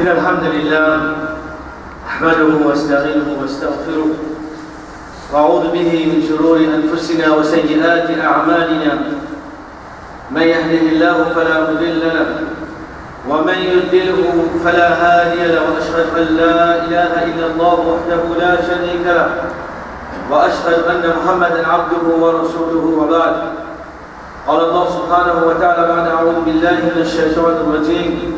إن الحمد لله أحمده وأستعينه وأستغفره وأعوذ به من شرور أنفسنا وسيئات أعمالنا. من يهده الله فلا مضل له ومن يضلله فلا هادي له. وأشهد أن لا إله إلا الله وحده لا شريك له. وأشهد أن محمدا عبده ورسوله وبعد. قال الله سبحانه وتعالى بعد أعوذ بالله من الشيطان الرجيم.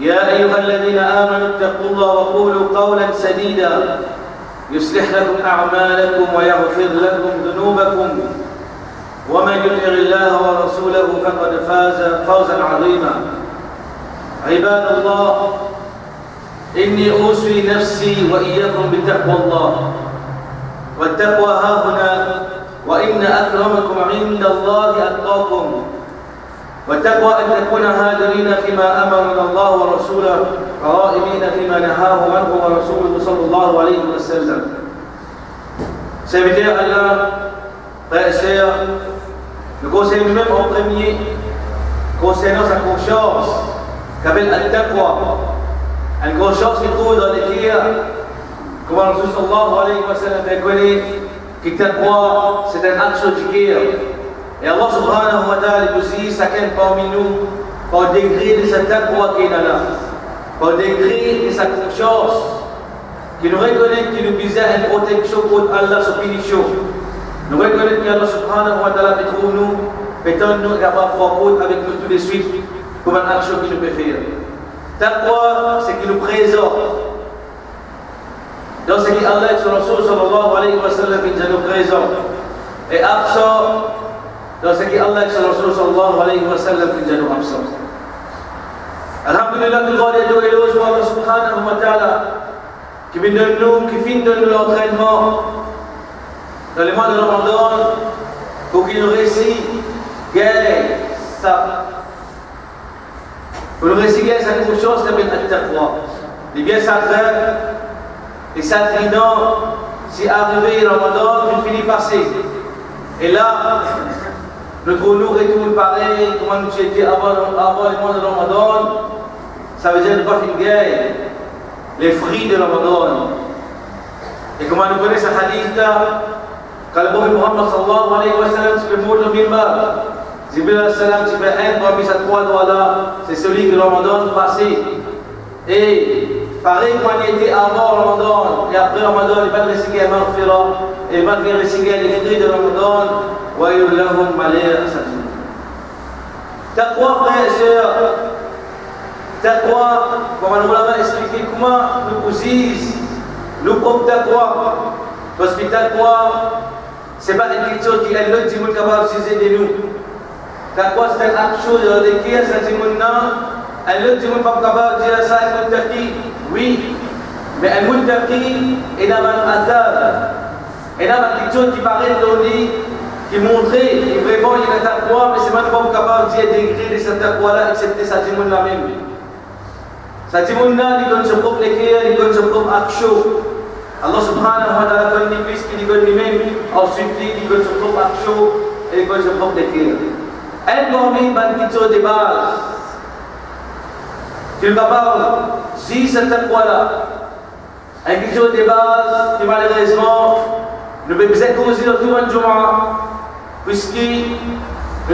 يا أيها الذين آمنوا اتقوا الله وقولوا قولا سديدا. يصلح لكم أعمالكم ويغفر لكم ذنوبكم. ومن يطع الله ورسوله فقد فاز فوزا عظيما. عباد الله إني أوصي نفسي وإياكم بتقوى الله. والتقوى ها هنا وإن أكرمكم عند الله أتقاكم. والتقوى أن نكون هادرين فيما أمرنا الله ورسوله غائبين فيما نهاه عنه ورسوله صلى الله عليه وسلم Serviteurs Allah, frères et sœurs, nous conseillons nous-mêmes en premier concernant sa conscience qu'appelle Al-Taqwa, une conscience qui trouve dans l'écrire, comme Allah sallallahu alayhi wa sallam fait connaître que Taqwa c'est un du cœur. Et Allah subhanahu wa ta'ala nous dit chacun parmi nous par degré de sa taqwa qui est là, par degré de sa conscience, qui nous reconnaît qu'il nous besoin une protection contre Allah sur punition. Nous reconnaît que Allah subhanahu wa ta'ala trouve nous, pétant nous d'avoir propos avec nous tout de suite, comme une action qu'il nous faire. Taqwa, c'est qu'il nous présente. Dans ce qui Allah et son Rasul sallallahu alayhi wa sallam nous présente. Et absent जैसे कि अल्लाह के रसूल सल्लल्लाहु अलैहि वसल्लम की जनु हम सब Alhamdulillah tu qala doa eloj Allah Subhanahu wa taala qui me donne nous qui finit de l'entraînement dans le mois de Ramadan pour qu'il réussisse gagne ça pour réussir gagne ça quelque chose de bien taqwa les bien certains et certains si arrivé Ramadan tu finis passer et là notre nous retourne pareil, comment nous étions avant, avant le mois de Ramadan, ça veut dire ne pas finir les fruits de Ramadan. Et comment nous connaissons ce hadith là, le prophète Muhammad sallallahu alayhi wa sallam se fait mourir au mimbar, Jibril alayhi salam se fait un parmi ces trois doigts là, c'est celui que Ramadan passé. Et pareil il était avant Ramadan, et après Ramadan, il va réciter un maghfira, et il va réciter les fruits de Ramadan, ويل لهم مليئة سجن تقوى قياسية تقوى. ومن علماء اسمكم لقزيز لقب تقوى. بس بتقوى سبق الكتور كي ألوت جمال كبار سيزي دينو تقوى ستن أكشو يردي كي أسجمنا ألوت جمال كبار جلساء المتقي وي. بأن المتقي إلى من أثار إلى من كتور كي بغير دوني. Qui montrait que vraiment il y a taqwa, mais c'est même pas capable de de cette taqwa-là, excepté dit la même. Satimunda di kon sokop lekia di kon sokop aksyo. Allah subhanahu wa ta'ala kon ni pis di kon ni men au sudli di kon sokop aksyo et kon sokop lekia. Un dormi ban kitso de base. Tu vas pas si cette quoi-là. Un kitso de base qui malheureusement ne peut pas causer dans tout un jour puisqu'il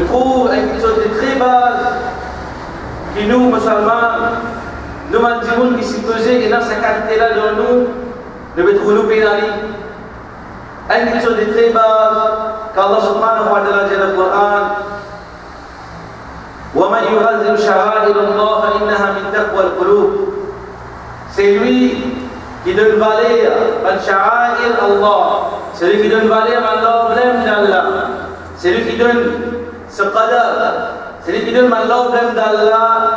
trouve un kitso de très base qui nous musulmans nous mandimun qui s'y pesait et dans sa qualité-là dans nous, ne mettrons nous pénali. Une de très base, qu'Allah subhanahu wa ta'ala dit le Coran, وَمَنْ يُعَذِّرُ شَعَائِرَ اللَّهِ فَإِنَّهَا مِنْ تَقْوَى الْقُلُوبِ C'est lui qui donne valeur à sha'air Allah. C'est lui qui donne valeur à l'emblème d'Allah. C'est lui qui donne ce qadar. C'est lui qui donne l'emblème d'Allah,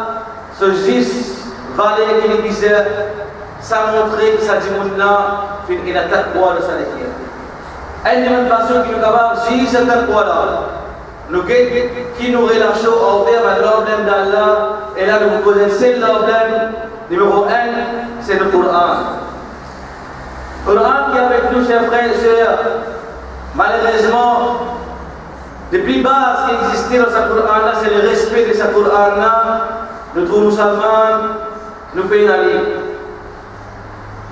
ce juste valeur qu'il disait ça a montré que ça dit là, il a taqwa de sa lecture. Elle de même façon qui nous capable, si cette taqwa-là, nous qui nous relâche envers le problème d'Allah, et là nous connaissons problème numéro un, c'est le Coran. Le Coran qui est avec nous, chers frères et sœurs, malheureusement, depuis base qui existait dans ce Coran-là, c'est le respect de ce Coran-là, nous musulmans, nous pénalisons.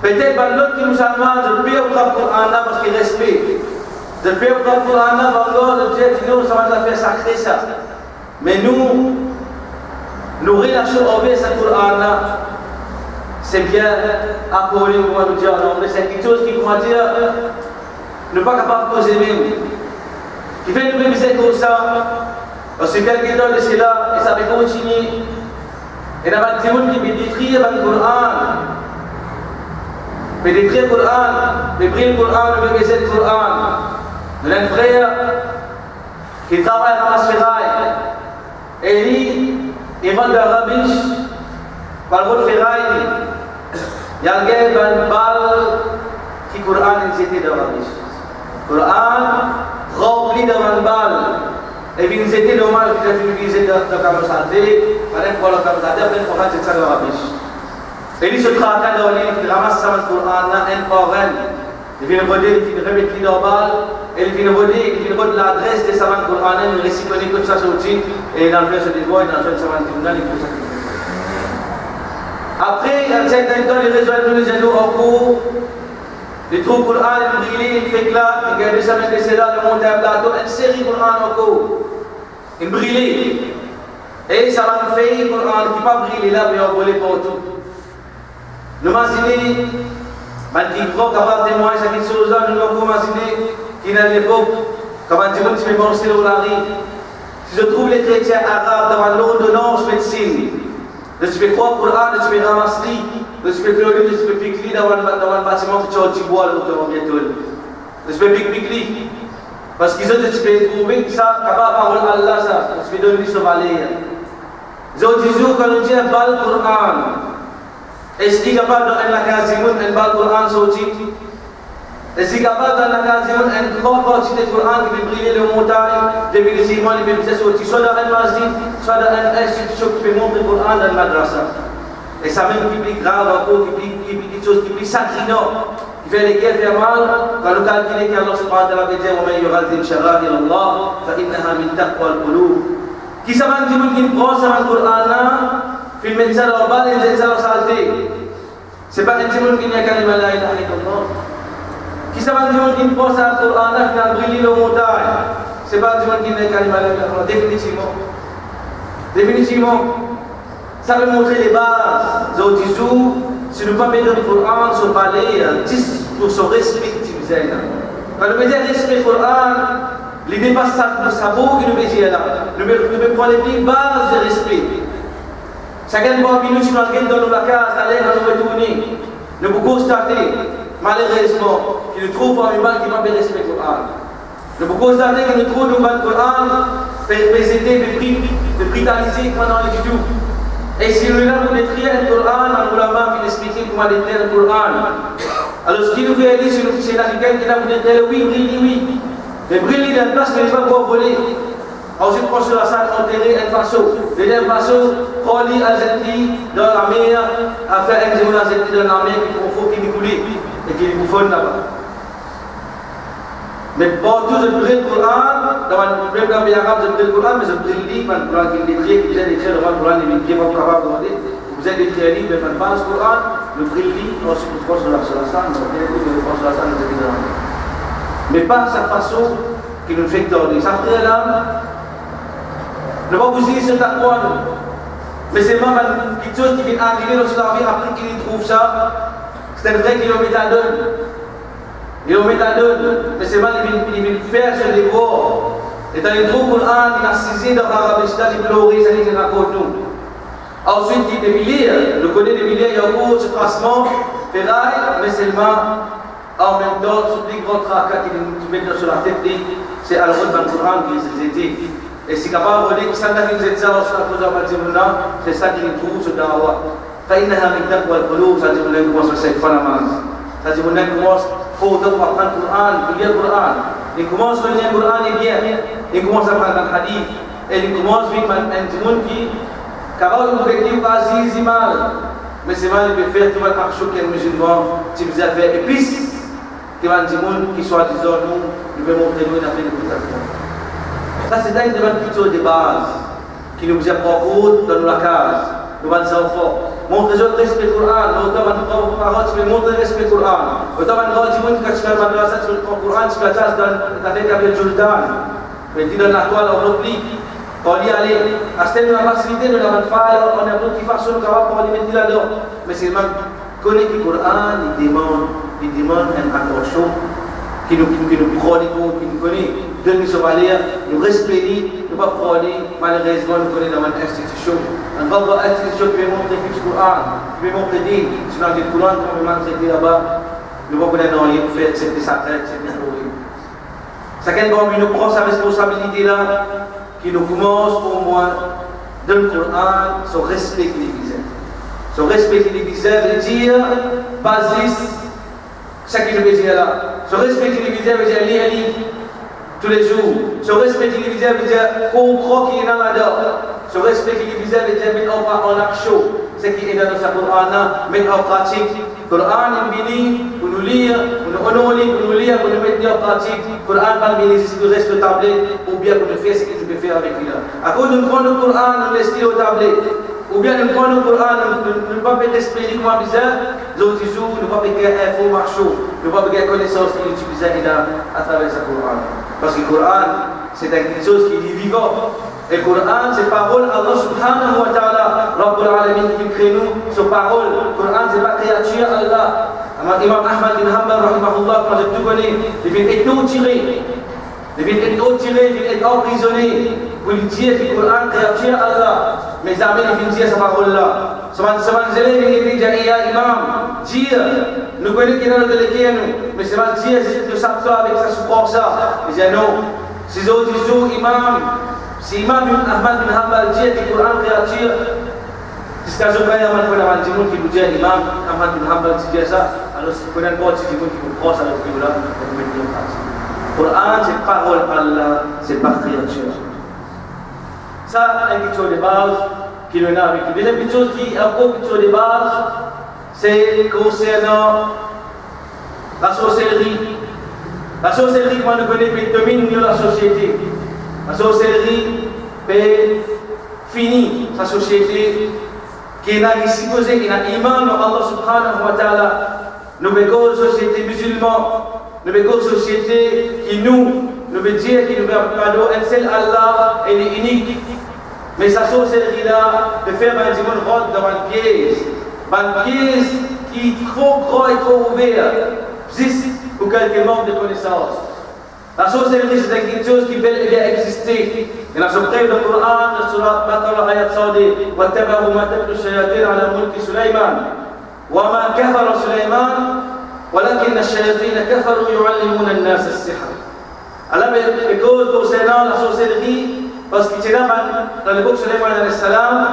Peut-être que l'autre musulmans, de payer au Coran-là parce qu'il respecte. De payer au Coran-là, encore, le Dieu nous, ça va faire sacré ça. Mais nous, nous relâchons envers ce Coran-là. C'est bien appelé, comment nous mais c'est quelque chose qui, comment dire, ne pas capable causer même. Il fait tout le visage comme ça. On se fait guider de cela et ça peut continuer. Et là-bas, il y a des gens qui ont dit Mais des vrais Coran, ndivyo kuuza hospitali kidogo ni sila isabiko chini ina bantimun ki bidikhiya ban Qur'an bidikhiya Qur'an bibril Qur'an bibizet Qur'an من فريا كتاب الرسغاي إلي إيمان درابيش بالغول فراي يالجي بان بال في قرآن زيتي درابيش Coran, Coran. Nous avons un frère qui travaille dans la ferraille. Et lui, il vend de la rabiche par le route ferraille. Il y a un gars qui a une balle qui Coran est jeté dans la rabiche. Coran rempli dans une balle. Et puis nous étions normal, puis j'ai fait une visite de la santé, بعدين قالوا كم زاد بعدين فقط تتسلوا ربيش اللي شو تخاطر دولين في رمس سما القرآن ان قاغن اللي في نبودي اللي في نغمي كي دوبال اللي في نبودي اللي في نبود l'adresse de سما القرآن اللي ريسيبوني كل شيء سوتي et dans le fait se dévoile dans le fait سما القرآن اللي كل شيء Après, il y a un certain temps, les réseaux de les anneaux en cours, les trous Coran, ils brillent, ils éclatent, ils gardent ça, mais c'est là, le monde est plateau, une série Coran en cours. Ils brillent. Et ça va faire un Coran qui pas briller là, mais on voler partout. Nous imaginez, maintenant, il faut avoir témoigné quelque chose là, nous avons imaginé qu'il à l'époque, comme on dit, je vais penser au lari. Si je trouve les chrétiens arabes dans l'ordonnance médecine, je vais croire Coran, je vais ramasser, je vais piquer dans un bâtiment que tu as dit bois, l'automobile. Je vais piquer. Parce qu'ils ont été trouvés ça, capable de parler Allah, ça, je vais donner ce valeur. Zaujizu kalau dia bal Quran Esti kapal do en lakazimun en bal Quran soci Esti kapal do en lakazimun en kau cite Quran qui briller le montagne de vilisiman de bisa soci Soit en masjid, soit en institution qui montre le Quran dans madrasa Et ça même qui plus grave encore, qui plus, qui plus quelque chose qui plus sacrinant qui fait les guerres faire mal, quand nous calculons qu'Allah subhanahu wa ta'ala dit وَمَنْ يُغَذِّمْ شَرَائِرَ اللَّهِ فَإِنَّهَا مِنْ تَقْوَى الْقُلُوبِ Kisah man jimun kin pro sama Quran fil mensal obal en jensal salte. Sebab en jimun kin yakan la ilaha illallah. Kisah man jimun kin pro sama Quran fil brili lo mutai. Sebab jimun kin yakan la ilaha illallah définitivement. Définitivement. Ça veut montrer les bases. Si nous pas mettre le Coran sur parler, 10 pour son respect, Quand mettons respect Coran, L'idée pas de sabot qui nous met là. Nous devons prendre les bases de respect. Chacun minute si nous allons dans la case, d'aller dans nous retourner. Nous pouvons constater, malheureusement, qu'il trouve un humain qui n'a pas respect le Coran. Nous pouvons constater que nous trouvons le Coran présenté, de britanniser pendant les tout. Et si nous avons détruire le Coran, nous avons expliquer comment détruire le Coran. Alors ce qui nous fait dire, c'est l'Africain qui a détruire oui, oui, oui. Mais briller dans place que les gens vont voler. Ensuite, quand sur la salle, enterrer un façon. Deuxième façon, Kholi Azeti dans la mer, à faire un Azeti dans la mer, qui faut qu'il coule et qu'il bouffonne là-bas. Mais pour tout, je brille le Coran, dans le même dans les arabes, je brille le Coran, mais je brille le livre, le Coran qui est détruit, qui est détruit devant le Coran, les qui sont capables de demander. Vous êtes détruit un livre, mais pas le Coran, le brille le livre, ensuite, vous prenez sur la salle, vous prenez sur la vous êtes dans la mer mais pas sa façon qui nous fait tordre. Sa frère là, ne va vous dire c'est à quoi Mais c'est pas quelque chose qui vient arriver dans sa vie après qu'il trouve ça. C'est un vrai qu'il est au méthadone. Il est au méthadone, mais c'est mal qu'il vient faire ce dévore. Et dans les trous Coran, il a saisi dans l'Arabistan, il pleurait, ça dit raconte nous. Ensuite, il y a des milliers, le connaît des milliers, il y a encore ce tracement, ferraille, mais seulement en même temps, ce plus grand tracas qui nous met sur la tête, c'est à l'autre dans le Coran qu'ils étaient. Et si capable de dire que ça n'a pas été ça, c'est ça qui nous trouve ce dawa. فإنها من تقوى القلوب ça dit on commence à cette fanamas ça commence pour apprendre le Coran lire le Coran il commence à lire le Coran et bien il commence à apprendre le hadith et il commence vivre un monde qui quand on objectif aziz mal mais c'est mal de faire tout le action qu'un musulman tu vous a fait et puis qui va dire qui soit disant nous nous devons montrer nous d'appeler le ça c'est un des de base qui nous apprend dans la case nous allons dire مخرجات اسم القرآن وطبعا غوث في مطلق اسم القرآن. وطبعا غوث من كشف مدرسة القرآن سكتاز دانتك بالجلدان ودينا الأحوال أوروبي قولي عليه أستمع ما سيدنا لما فعل أنا بنتي فحصل كوا قولي من دلا له مثل ما كوني في القرآن يدمان يدمان أن أكوشو كيلو كيلو كيلو قولي كوني. De façons de pour aller mettre là-dedans. Mais c'est même connaître le Coran, il demande, il demande un attention qui nous, qui qui respecter, nous pas prendre, malheureusement, nous connaît dans une institution. Un grand institution qui veut montrer le Coran, qui veut montrer si dans le Coran, comme on traité là-bas, nous pas connaître rien fait, c'était sa tête, c'était pourri. Chacun d'entre nous prend sa responsabilité là, qui nous commence pour moi, dans le Coran, son respect qui l'Église. Son respect qui l'Église veut dire, basis, ce qui veut dire là. Son respect qui l'Église veut dire lire, lire tous les jours. Son respect qui l'Église veut dire comprendre qui est dans ce respect qui est visé veut dire mettre en action ce qui est dans notre Coran, mettre en pratique. Coran venu pour nous lire, pour nous honorer, pour nous lire, pour nous mettre en pratique. Coran venu si nous reste tablette ou bien pour nous faire ce que tu peux faire avec lui. À cause de nous prendre le Coran, nous laisser au tablette. Ou bien nous prenons le Coran, nous ne pas faire l'esprit comme bizarre, les autres jours, nous ne pas faire info marchand, nous ne pas faire connaissance qui est utilisée à travers ce Coran. Parce que le Coran, c'est quelque chose qui est vivant. Et le Coran, c'est parole Allah subhanahu wa ta'ala, Rabbul Alamin qui crée nous, ce parole. Le Coran, c'est pas créature Allah. Imam Ahmad bin Hanbal, rahimahullah, quand je tout connais, il vient être tiré. Il vient être tiré, il vient être emprisonné. Pour lui dire que le Coran, créature Allah. Mais jamais il vient dire cette parole-là. Semang-semang zilin ini ni jadi ya imam. Jia. Nuku ini kita nak telik ya nu jia si tu sabtu abis kita sepaksa Dia nu Si zu imam. Si imam bin Ahmad bin Hamzah jia di Quran kira jia? Jika suka yang mana kena manjimun kibu jia imam Ahmad bin Hamzah si jasa Lalu sekunan kau si jimun kibu kosa Lalu kibu lah Kumpulan kibu lah Quran si pahol Allah Si pahkir jia Sa, ini coba qui nous a avec Deuxième chose qui est encore une question de base, c'est concernant la sorcellerie. La sorcellerie, comme connaît, domine la société. La sorcellerie peut finir sa société qui n'a supposé qu'il a iman Allah subhanahu wa ta'ala. Nous une société musulmane, nous une société qui nous, nous veut dire qu'il nous un seul Allah, et est unique. Mais sa sorcellerie-là, de faire un dimanche rentre dans une pièce, une pièce qui est trop grand et trop ouverte, juste pour quelques membres de connaissance. La sorcellerie, c'est quelque chose qui bien existé. Et ce près le Coran, dans Surah Baqarah, ayat 102, وَاتَّبَعُوا مَا تَتْلُو الشَّيَاطِينُ عَلَى مُلْكِ سُلَيْمَانَ وَمَا كَفَرَ سُلَيْمَانَ ولكن الشياطين كفروا يعلمون الناس السحر. Alors, les causes concernant la sorcellerie, باسكو تي دابا نلبوك سليمان عليه السلام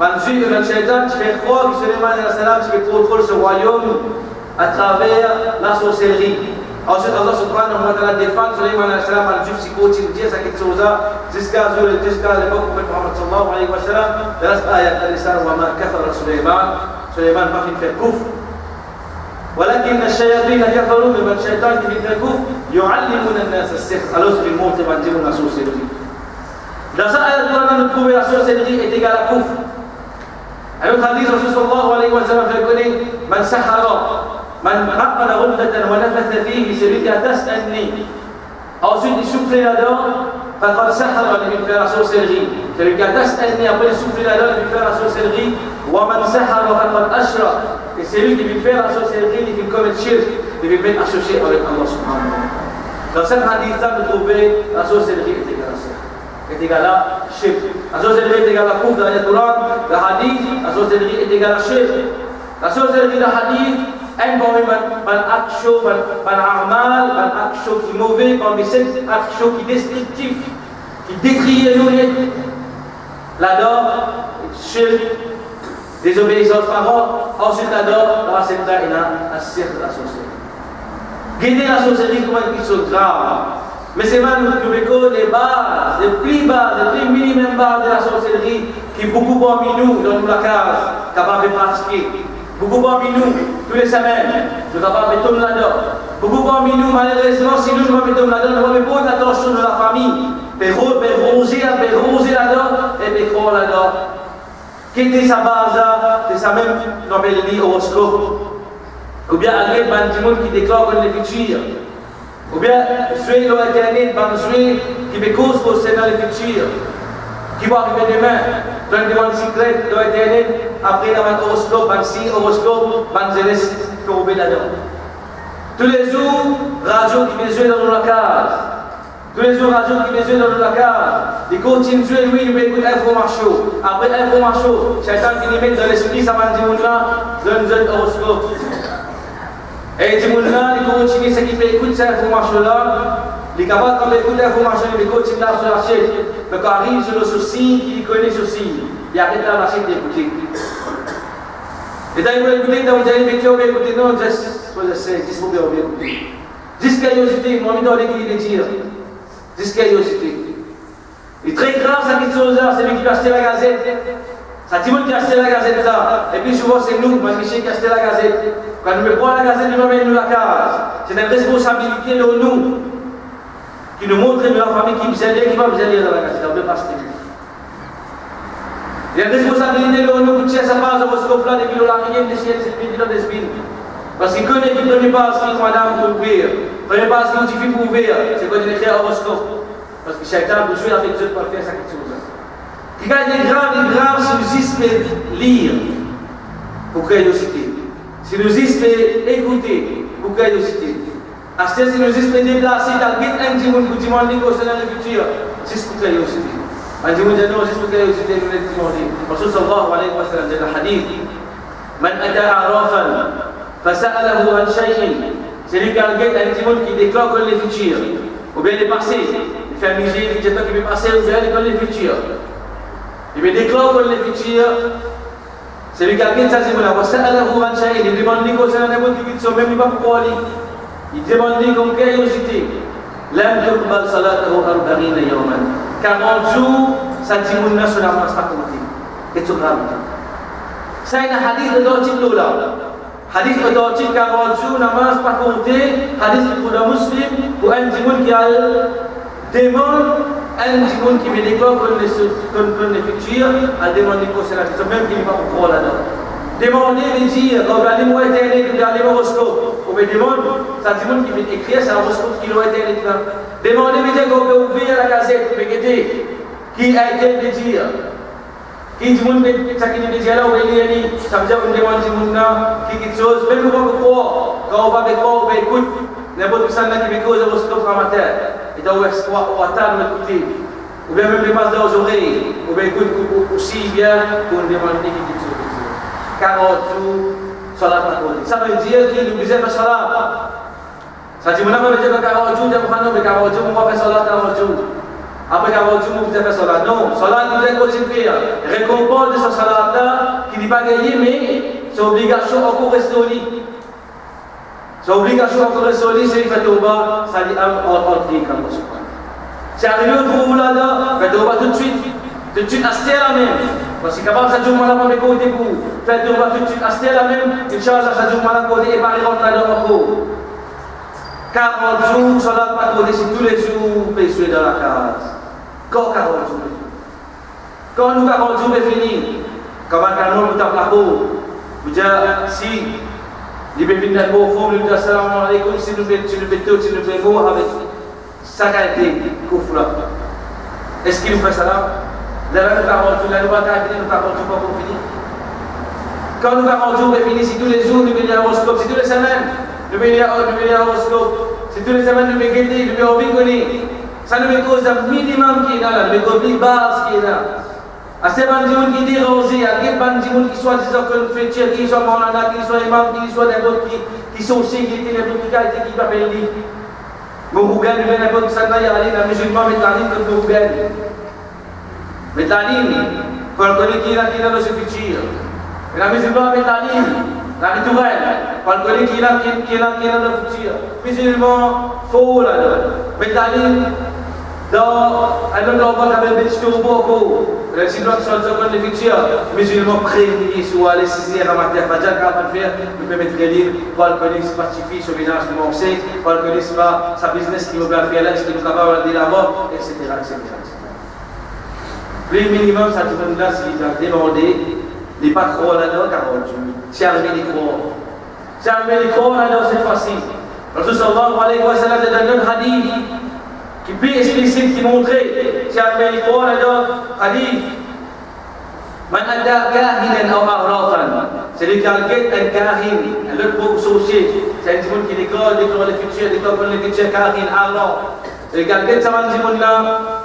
منزيل من الشيطان تي خوك سليمان عليه السلام تي بتدخل سو رويوم اترافير لا سوسيلري أو سيت الله سبحانه وتعالى دفاع سليمان عليه السلام على جيف سيكوتي جيسا كي تسوزا زيسكا زول تيسكا لبوك بن محمد صلى الله عليه وسلم درس آية الرسالة وما كثر سليمان سليمان ما في الكف ولكن الشياطين كفروا من الشيطان في الكف يعلمون الناس السحر الوسط الموت بان جيبوا الناس dans cette ayat nous trouvons la sorcellerie est égale à un autre hadith Rasul sallallahu alayhi wa sallam fait connaître man sahara من عقد غدة ونفث فيه celui qui un nez ensuite il souffle là-dedans فقد سحر il fait la sorcellerie celui qui un nez après il souffle là-dedans il fait la sorcellerie ومن سحر فقد أشرك et celui qui veut faire la sorcellerie il veut commettre shirk il veut mettre associé avec Allah subhanahu wa ta'ala dans cette hadith-là vous trouvez la sorcellerie est égale ça est égale à shirk la sorcellerie est égale à couvre dans Coran le hadith la sorcellerie est égale à shirk la sorcellerie le hadith action amal ban action qui mauvais cette action qui destructif qui détruit nous là-dedans shirk Désobéissance parents, ensuite la dor, dans cette là, il a un cercle de la sorcellerie. Guider la sorcellerie grave? Mais c'est même nous les bases, les plus bas, les plus minimes bases de la sorcellerie qui beaucoup parmi nous, dans la case, capables de pratiquer. Beaucoup parmi nous, tous les semaines, nous capables de tomber là-dedans. Beaucoup parmi nous, malheureusement, si nous ne mettons là-dedans, nous n'avons pas d'attention de la famille. Mais roser, roser là-dedans, et croire là-dedans. Quelle sa base, c'est sa même, dit horoscope. Ou bien, il y qui déclare le futur. Ou bien, jouer l'éternel, ban jouer qui me cause pour dans le futur. Qui va arriver demain, dans une demande secrète de l'éternel, après dans un horoscope, un signe horoscope, je laisse tomber là-dedans. Tous les jours, radio qui me joue dans la case. Tous les jours, radio qui me joue dans la case. Il continue lui, il m'écoute information. Après information, chacun qui met dans l'esprit, ça va dire, là, donne un horoscope. Et là, il continue ce qui peut écouter cette information-là. Il est capable, quand il écoute l'information, il continue là sur la chaîne. Donc, il arrive sur le souci, il connaît souci. Il arrête là la d'écouter. Et quand il veut écouter, vous allez écouter, va écouter. Non, je sais, juste pour bien écouter. Juste curiosité, mon ami dans l'église de dire. Juste curiosité. Et très grave, cette chose-là, c'est lui qui va acheter la gazette. Ça dit qui a acheté la gazette là. Et puis souvent c'est nous, moi qui a acheté la gazette. Quand nous prenons la gazette, nous mettons la case. C'est une responsabilité de nous qui nous montre de la famille qui vous aide, qui va vous aider dans la gazette. On ne peut pas acheter. Il y a une responsabilité de nous qui tient sa base au scope là depuis l'origine des ciels, c'est le des villes. Parce qu'il connaît qu'il ne pas ce qu'il madame pour ouvrir. Ne pas ce qu'il suffit pour ouvrir. C'est quand il écrit horoscope. Parce que chacun peut jouer avec Dieu pour faire sa chose. Igual de grave des grave se nos existe lire pour curiosité. Se nous existe écouter pour curiosité. Acheter se nous existe déplacer dans le guide un timon pour demander qu'on soit dans le futur. C'est pour curiosité. Un timon de nous, c'est pour curiosité que nous demander. Parce que sallallahu alayhi wa sallam c'est le hadith. Man من أتى عرافا an عن C'est lui qui a un timon qui déclare que le futur ou bien le passé, il fait un musée, il dit que le passé ou bien le futur. Il me déclare le fichier. C'est lui qui a dit ça, c'est moi. Vous savez, la roue en ni qu'on s'en a des bonnes divisions, même il n'y ni Salat au Harbari de Yaman. 40 jours, ça saji mon sudah à ma spatouti. Et tu grammes. Ça, il y a Hadis atau cinta wajib nama sepak bola hadis kepada Muslim bukan jemun kial demon le futur a demandé qu'on se la question, même qu'il n'est pas au là-dedans. Demandez de dire, regardez-moi éternel, regardez mon horoscope. On me demande, ça dit qui veut écrire, c'est un horoscope qui doit. Demandez de dire qu'on peut ouvrir la gazette, regardez, qui a été de dire? Qui dit monde ça qui dit là il est ça veut dire qu'on demande du monde là qui quelque chose même pas quoi quand on va avec quoi on va écouter n'importe qui ça qui veut cause horoscope dans ma et d'avoir atteint le côté, ou bien même les bases dans les oreilles, ou bien écoute aussi bien qu'on demande qui dit ce que Car on joue sur la patronne. Ça veut dire qu'il nous disait pas cela. Ça dit, mon amour, je veux qu'on joue, je veux qu'on joue, je veux qu'on joue, je veux qu'on Après qu'on joue, je veux qu'on joue. Non, cela nous est continué. Récompense de ce salat-là, qui n'est pas gagné, mais c'est obligation encore restée au lit. So vi kan skapa det så lige sige, at du bare sagde ham og og det kan du skabe. Så er det jo du lader dig, at du bare du tvivl, du tvivl astera med. Hvad skal jeg bare sige om alle mine gode ting? At du bare du tvivl astera med. Inshallah sige om alle gode ting, bare lige at du er god. Kan du tro, så lad mig gå det sidste lidt så på sidste dag af kars. Kan kan du fini? Kan man kan du peau, vous dites, si Di pimpinan mo fo lu assalamu alaikum sinu betul sinu bemo avec sakate kufra. Est-ce qu'il nous fait salam Là, nous nous tout, nous avons tout, pour finir. Quand nous tout, on si tous les jours, nous venons à horoscope, si tous les semaines, nous venons à horoscope, si tous les semaines, nous à nous Bingoni, ça nous met cause un minimum qui est là, nous met une base qui est là. Assez bandimun qui dit rosé, à quel bandimun qui soit disant que qui Maulana, qui soit imam, qui soit n'importe qui, qui sont aussi, qui étaient n'importe qui, qui qui m'appelle lui. Il vient qui s'en aille, aller dans le musulman, mais t'as dit que. Mais t'as quand on qui là, qui le futur. La musulman avec la quand le qui est là, qui est là, qui est là le futur. Musulman, faux là, mais dans un endroit, avait des beaucoup. Les sont dans le futur, musulmans sur la déjà capable de faire, nous les le connaître, pas suffit, sur ménage de le pas sa business qui nous va faire ce de là-bas, etc. etc. Le minimum, ça te donne demandé, les pas là-dedans, car c'est les. C'est les là-dedans alayhi wa un Και πήγε στην Ισήν και μου λέει, σε αφαιρικό εδώ, αλλή, Man ada kahinan atau maghrafan. Jadi target dan kahin. Lepas buku sosi. Saya sebut kini kau dikualifikasi, dikualifikasi kahin Allah. Jadi target sama sebut nama.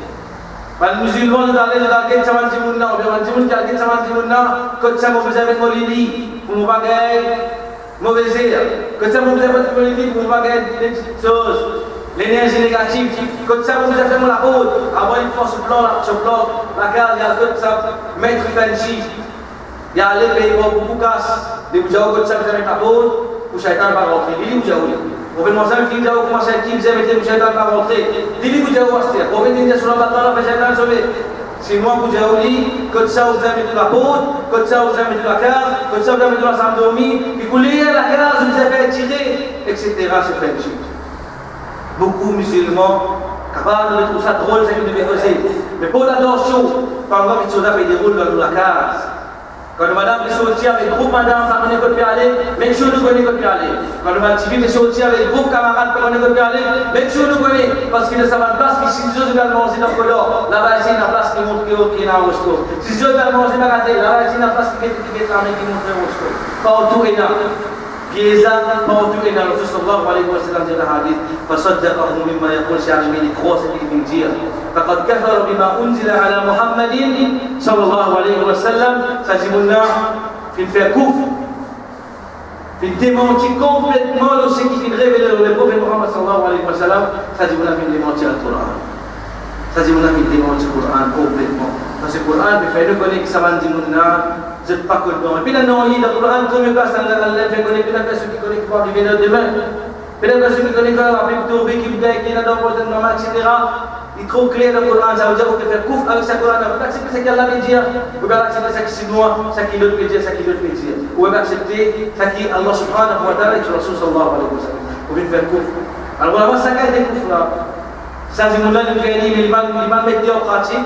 musulman da le da ke chaman jimunna obe man jimun ka ke chaman jimunna ko chamo bezavet molili pour bagai. Mauvais air ko chamo bezavet molili pour bagai. Des choses l'énergie négative ko chamo bezavet mon la route avoir une force blanc là sur blanc la carte il y a que ça fancy il y a les pays beaucoup casse des bujao ko chamo bezavet la va rentrer ou jaouli وبالموسم في جو كما سيكيب زي ما تيجي شيطان ما بوطي دي بيجو جو واستيا وبين دي سورة بطلة فشيطان سوي Sinon, vous avez que ça vous avez de la poudre, que ça vous avez de la case, que ça vous avez de la sandomie, et que lié la case, vous avez tiré, etc. C'est fait Beaucoup de musulmans capables de trouver ça drôle, c'est que vous devez causer. Mais pour l'adoration, pendant que ça déroule dans la case, Kalau madam sorti avec groupe madame tak kena ikut piale, make sure tu kena ikut piale. Kalau madam TV sorti avec groupe camarade tak kena ikut piale, make sure tu kena parce qu'il y a sa place qui si manger dans le corps, là-bas place qui montre qui est au roscoe. Si je vais manger la la place qui est qui est qui montre au roscoe. Partout est là. كيزا موت إلى الرسول صلى الله عليه وسلم جل حديث فصدقه مما يقول شعبين كوسة الإنجيل فقد كفر بما أنزل على محمد صلى الله عليه وسلم فجمنا في الفكوف في démentit complètement le ce qui révélé le prophète Mohammed sallallahu alayhi wa sallam, ça dit qu'on a fait démentir le Coran. Ça dit qu'on a fait démentir le Coran complètement. Parce que le Coran, il fait reconnaître que ça va dire Vous n'êtes pas content. Et puis là, non, il a pour un comme ça, Allah fait connaître, puis là, qu'est-ce qui connaît pas demain. Puis là, qu'est-ce qui connaît pas, après, plutôt, oui, qui vous dit qu'il a d'abord de normal, etc. Il est trop clair le Coran, ça veut dire qu'on peut faire couf avec sa Coran. On peut accepter ce qu'Allah veut dire, on peut accepter ce que c'est moi, ce qu'il veut dire, ce qu'il veut dire. On peut accepter ce qu'Allah subhanahu wa ta'ala et le Rasul sallallahu alayhi wa sallam. On peut faire couf. Alors, on va voir ça quand il est couf là. Ça, c'est mon lien de l'imam, l'imam météo pratique.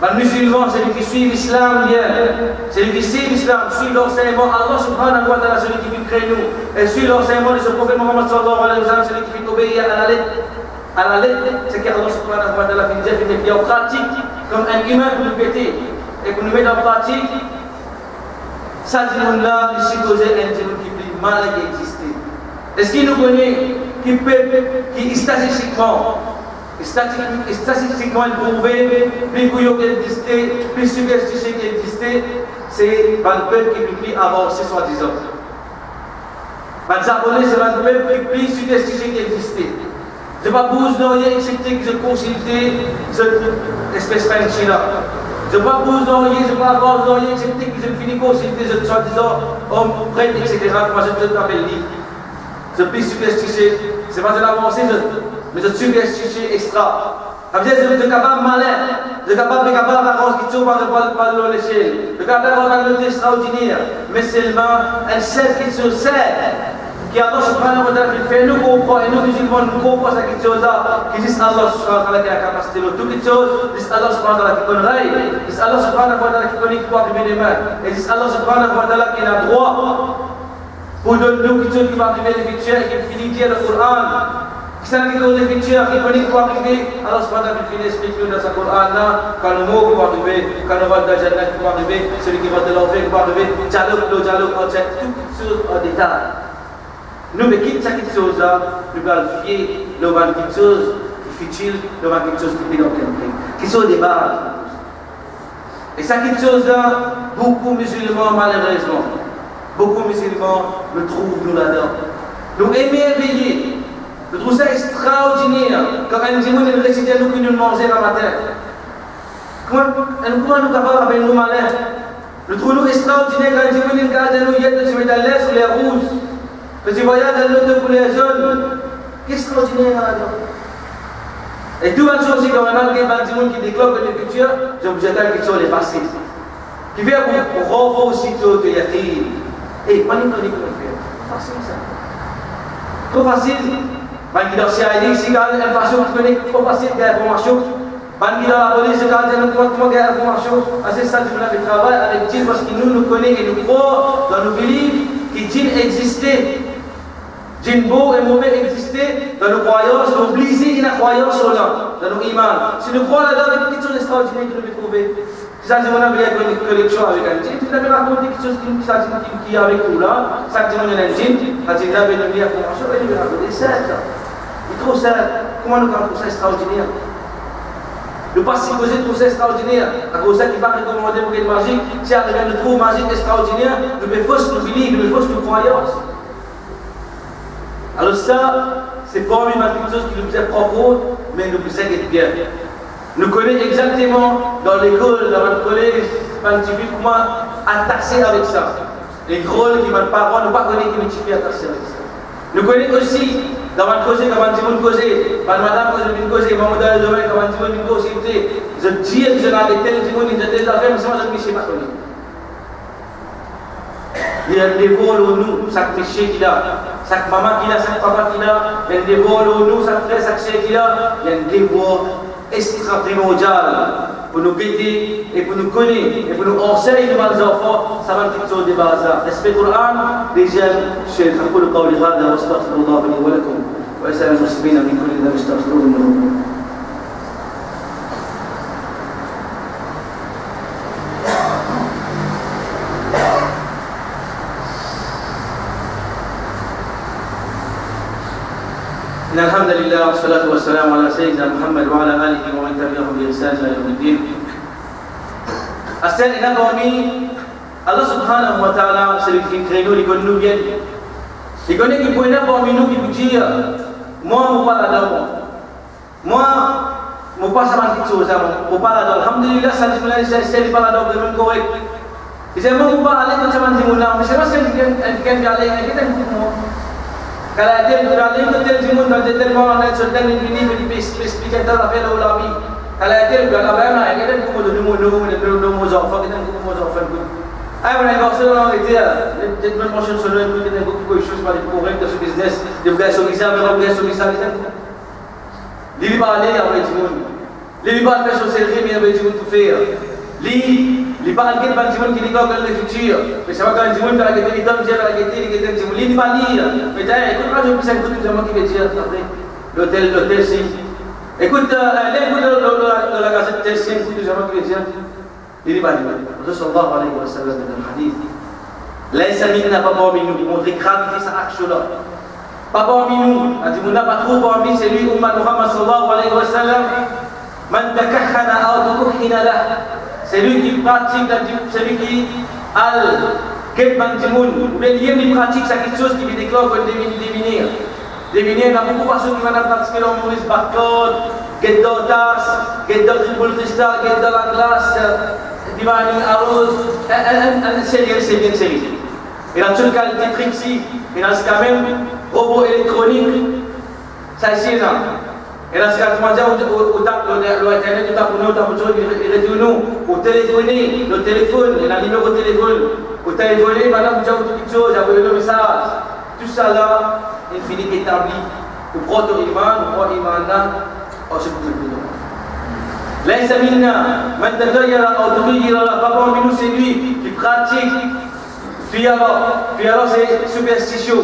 Un musulman, celui qui suit l'islam bien, celui qui suit l'islam, suit l'enseignement Allah subhanahu wa ta'ala, celui qui vit créer nous, et suit l'enseignement de ce prophète Muhammad sallallahu alayhi wa sallam, celui qui vit obéir à la lettre à la lettre ce qu'Allah subhanahu wa ta'ala fait dire qu'il en pratique comme un humain pour nous péter et pour nous mettre en pratique ça dit là suppose un Dieu qui peut mal exister est-ce qu'il nous connaît qui peut qui statistiquement statistiquement prouvé plus qu'il existait plus superstitieux qui existait c'est le peuple qui peut plus avancer soi-disant les Japonais c'est le peuple qui plus superstitieux qui existait je ne pas bouger rien excepté que je consultais cette espèce fancy là. Je ne pas bouger rien, je ne pas avoir rien excepté que je finis consulter ce soi-disant homme prêtre, etc. Moi je te l'appelle dit. Je suis superstitieux. Ce n'est pas de l'avancée, mais je suis superstitieux extra. Habis dia de capable malin, de capable de capable ce qui tue par le l'échelle, de capable d'avoir un extraordinaire, mais seulement elle sait qui se sait. Que Allah subhanahu wa ta'ala fait nous comprendre et nous musulmans nous comprenons cette chose là, qui dit Allah subhanahu wa ta'ala qui a la capacité de toutes les choses, dit Allah subhanahu wa ta'ala qui connaît, dit Allah subhanahu wa ta'ala qui connaît qui peut arriver les mains, et dit Allah subhanahu wa ta'ala qui a droit pour donner nous qui va arriver les futurs et qui finit le Coran. Kisah kita oleh fikir kita ni kuat kita Allah Subhanahu wa taala sa Quran arriver quand le va de jannah va arriver celui qui va de l'enfer va arriver jaluk lo jaluk on check tout sur en détail nous mais quitte cette chose là nous allons fier le van quelque chose qui futile le van quelque chose qui est dans le qui sont des bases et ça beaucoup musulmans malheureusement beaucoup musulmans le trouvent nous là-dedans nous aimons veiller je trouve ça extraordinaire quand un est récité à nous qui nous mangeait dans la terre. Comment, nous capables avec nous malins Je trouve nous extraordinaire quand un démon est garde nous yeux de se mettre à l'aise sur les rouges. Que tu voyages dans l'autre pour les jaunes. Extraordinaire là-dedans. Et tout le chose, c'est quand y a un démon qui déclare que le futur, je vous attends quelque chose est passé. Qui vient pour renvoyer aussitôt que y a-t-il? Et, comment nous connaissons comment faire Facile ça. Trop facile. Bagi dah CID sekarang informasi ni trop facile gaya information. Bagi dah la police sekarang nous comment comment gaya information. Assez ça du de travail avec Dieu parce qu'il nous nous connaît et nous croit dans nos beliefs que Dieu existait. Jin beau et mauvais existait dans nos croyances, dans obliger une croyance là, dans nos imams. Si nous croyons là-dedans, il y a quelque chose d'extraordinaire que nous trouver. Si ça dit mon ami, il y a une connexion avec un djinn, tu l'avais raconté quelque chose qui ça dit qui est avec nous là, ça dit mon ami un djinn, ça dit là, il y a une information, il y a une information, il trouve ça, comment nous trouvons ça extraordinaire Le passé causé trouve ça extraordinaire. À cause de qui va recommander pour être magique, si arrive de trouver magique extraordinaire, nous devons fausses nous devons fausses croyances. Alors ça, c'est pas une chose qui nous est propre, mais nous nous être bien. Nous connaissons exactement dans l'école, dans notre collège scientifique, comment attacher avec ça. Les rôles qui m'ont pas nous pas connaître qui nous attacher avec ça. Nous connaissons aussi kawan kozi kawan timun kozi pan madam kozi bin kozi mamu dal domain kawan timun bin kozi te je dia je na tel timun je des affaires sama je misi pas koni dia devolo nu sak misi kita sak mama kita sak papa kita yang devolo nu sak frère sak sœur kita yang devo extra primordial pour nous guider et pour nous connaître et pour nous enseigner devant les enfants ça va être quelque chose de base respect Coran deuxième شيخ أقول قولي هذا واستغفر الله لي ولكم وأسأل المسلمين من كل ذنب استغفروه منه إن الحمد لله والصلاة والسلام على سيدنا محمد وعلى آله ومن تبعهم بإحسان إلى يوم الدين. أستاذ إن أغوني الله سبحانه وتعالى سيدي كريدو يقول نوبيا. يقول لك يقول لك أغوني نوبي بجية ما هو بلا دوم ما مو باس ما تيجي توزع ما مو بلا دوم الحمد لله سيدي كريدو يقول لك سيدي بلا دوم من كويك إذا ما مو بلا دوم ما تيجي ملام إذا ما سيدي كريدو يقول لك أنت كم جالي أنت كم كلاتين كلاتين كلاتين زمون نجدين ما نجد سلطان نجني من بيس بيس بيس كذا رافيل أولا بي كلاتين كلا بيا ما كذا كم دو نمو نمو من بلو نمو زوفا كذا كم نمو زوفا كم أي من هيك أصلا ما يجي لا جد من ماشين سلطان كم كذا كم كوي شوش ما دي كوعين كسر بيزنس دي بعيا سوميسا بعيا بعيا سوميسا كذا لي بالي يا بيجمون لي بالي شو سيرجي مي بيجمون تفير لي dipanggil Bang Jimun kini kau kalau fikir, bersama Bang Jimun dalam kita kita macam dalam kita kita Jimun ini pani ya, macam ikut rasa bisa ikut sama kita dia tapi hotel hotel sih, ikut le ikut dalam kasih hotel sih ikut sama kita dia ini pani. Rasulullah Alaihi Wasallam dalam hadis, ليس منا بمؤمن بمذكرات في ساعة شلون Papa minu Nanti muna patku Papa minu Selui umat Muhammad Sallallahu alaihi wasallam Man takahana Atau tukuhina lah celui qui pratique, celui qui a quel banjimoun, ou bien il pratique quelque chose qui lui déclare comme devenir. Devenir, n'a beaucoup de personnes qui vont pratiquer leur Maurice Barcode, tas, get dans triple cristal, dans la glace, divani arroz, c'est bien, c'est bien, c'est bien. Dans tout cas, le tricks, il a quand même robot électronique, ça c'est là. Et là, sekarang semacam utak lo internet utak punya utak betul di retunu, au téléphoner, le téléphone, il y a un numéro de téléphone, au téléphoner, madame, vous avez toute chose, vous avez le message. Tout ça là, il finit établi. Au proto iman, au proto iman là, au secours de nous. ليس منا من تغير او تغير pas parmi nous c'est lui qui pratique puis alors puis alors c'est superstitieux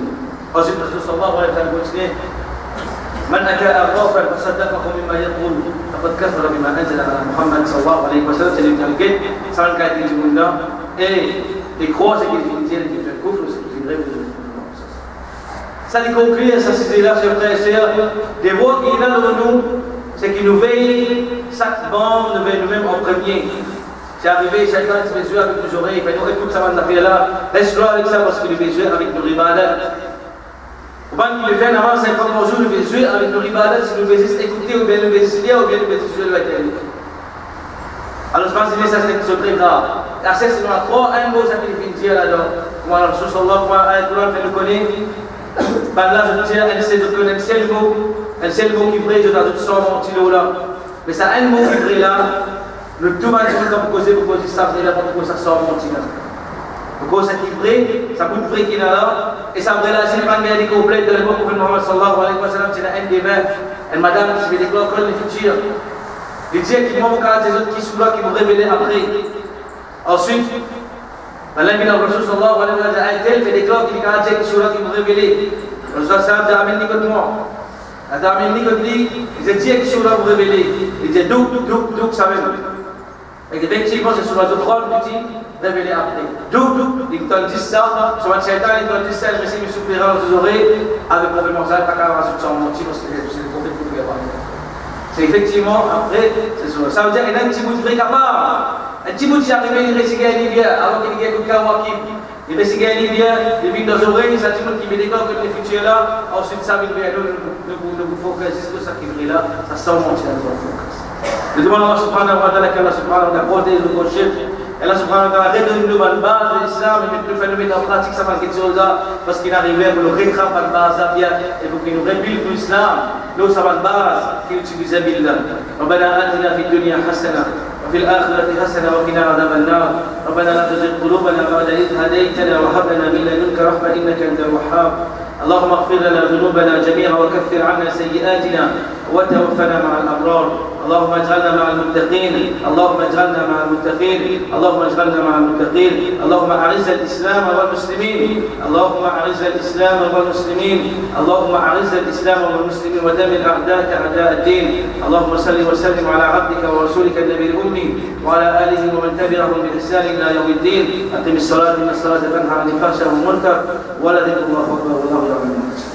Hazreti Resul sallallahu aleyhi c'est hein. les croix c'est qu'il finit dire qu'il fait le c'est qu'il fait le Ça. Dit ça hein, c'est là chers frères et sœurs. Nous c'est qu'il nous veille chaque bande nous nous-mêmes en premier. C'est arrivé, chacun avec mes yeux, avec nos oreilles, il fait nous écoute ça, là, laisse-le avec ça parce qu'il est mes avec nos rivales. Bien qu'il le fait avant 50 jours, il veut jouer avec ribadas, si nous veut juste écouter, ou bien lire, ou bien le matin. Alors je pense que ça c'est très grave. La c'est un mot ça fait le. Ben là je tiens, de c'est le le qui brille, je. Mais ça un mot qui là, le tout va être ça, ça ça Isang dala sinipan kaya di kublay dala mo kung Muhammad sallallahu alaihi wasallam sina endi ba and madame qui veut déclarer le futur. Il dit qu'il manquera des autres qui sont là qui vont révéler après. Ensuite, Malin bin Rasul sallallahu alayhi wa sallam a été fait déclare qu'il y a des qui sont là qui vont révéler. Le Rasul sallam dit Amen Nikot moi. Adam Nikot dit il est Dieu qui sont là pour révéler. Il dit donc, donc, donc, ça même. Et effectivement, c'est sur la de Khol, il dit révélé après. D'où il dit ça, sur un shaitan, il dit ça, il récit une soupirant aux oreilles, avec complètement ça, pas qu'à parce que c'est le prophète qui lui a. C'est effectivement après, c'est sûr. Ça veut dire qu'il y a un petit bout de vrai capable. Un petit bout qui arrive, il un Libyen, alors qu'il y a un Kawakib. Il récit un Libyen, il vit dans ça dit qu'il met des corps comme les futurs là, ensuite ça, il vient, focalisez sur ça qui brille là, ça sent mentir dans le focus. Nous demandons Allah subhanahu wa ta'ala qu'Allah subhanahu wa ta'ala protège le. Allah subhanahu wa ta'ala redonne-nous la base de l'islam et le phénomène en pratique, ça va quelque chose là, parce qu'il arrive à nous récramer la base bien et pour qu'il nous révèle l'islam, nous ça va la base qu'il utilise billah. ربنا آتنا في الدنيا حسنة وفي الآخرة حسنة وقنا عذاب النار ربنا لا تزغ قلوبنا بعد إذ هديتنا وهب لنا من لدنك رحمة إنك أنت الوهاب اللهم اغفر لنا ذنوبنا جميعا وكفر عنا سيئاتنا وتوفنا مع الأبرار. اللهم اجعلنا مع المتقين. اللهم اجعلنا مع المتقين. اللهم اجعلنا مع المتقين. اللهم أعز الإسلام والمسلمين. اللهم أعز الإسلام والمسلمين. اللهم أعز الإسلام والمسلمين ودمر أعداءك أعداء الدين. اللهم صل وسلم على عبدك ورسولك النبي الأمي وعلى آله ومن تبعهم بإحسان إلى يوم الدين. أقم الصلاة إن الصلاة تنهى عن الفحشاء والمنكر. ولذكر الله اكبر والله يعلم